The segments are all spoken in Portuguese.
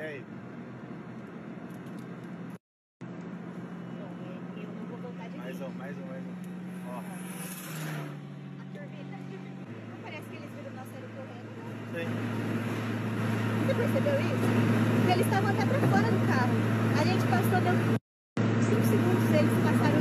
E aí? Mais um, mais um, mais um. Ó, A turbina. Não parece que eles viram saindo correndo, tem. Você percebeu isso? Eles estavam até pra fora do carro. A gente passou, deu 5 segundos, eles passaram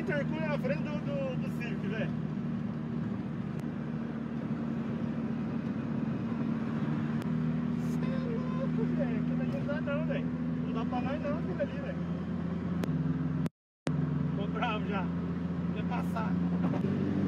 intercooler na frente do, do, do Civic, velho. Né? Você é louco, velho. Aquilo ali não dá não, velho. Não dá pra nós não aquilo ali, velho. Tô bravo já. Vai passar.